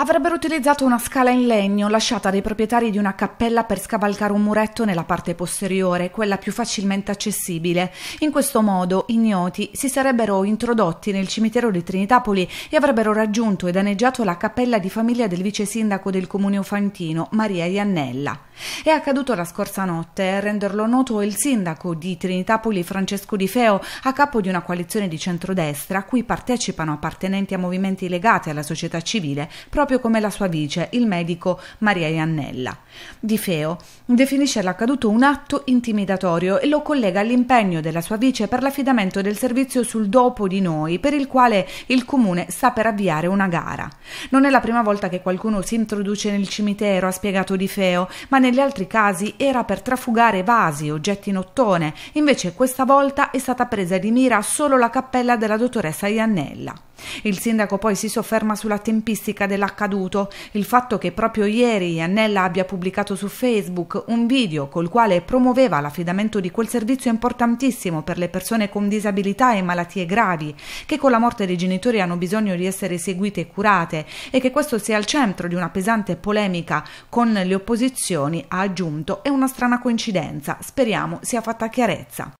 Avrebbero utilizzato una scala in legno lasciata dai proprietari di una cappella per scavalcare un muretto nella parte posteriore, quella più facilmente accessibile. In questo modo, ignoti si sarebbero introdotti nel cimitero di Trinitapoli e avrebbero raggiunto e danneggiato la cappella di famiglia del vice sindaco del comune ufantino, Maria Iannella. È accaduto la scorsa notte. A renderlo noto il sindaco di Trinitapoli, Francesco Di Feo, a capo di una coalizione di centrodestra a cui partecipano appartenenti a movimenti legati alla società civile, proprio come la sua vice, il medico Maria Iannella. Di Feo definisce l'accaduto un atto intimidatorio e lo collega all'impegno della sua vice per l'affidamento del servizio sul dopo di noi, per il quale il comune sta per avviare una gara. Non è la prima volta che qualcuno si introduce nel cimitero, ha spiegato Di Feo, ma negli altri casi era per trafugare vasi, oggetti in ottone, invece questa volta è stata presa di mira solo la cappella della dottoressa Iannella. Il sindaco poi si sofferma sulla tempistica dell'accaduto, il fatto che proprio ieri Annella abbia pubblicato su Facebook un video col quale promuoveva l'affidamento di quel servizio importantissimo per le persone con disabilità e malattie gravi, che con la morte dei genitori hanno bisogno di essere seguite e curate e che questo sia al centro di una pesante polemica con le opposizioni, ha aggiunto, è una strana coincidenza, speriamo sia fatta chiarezza.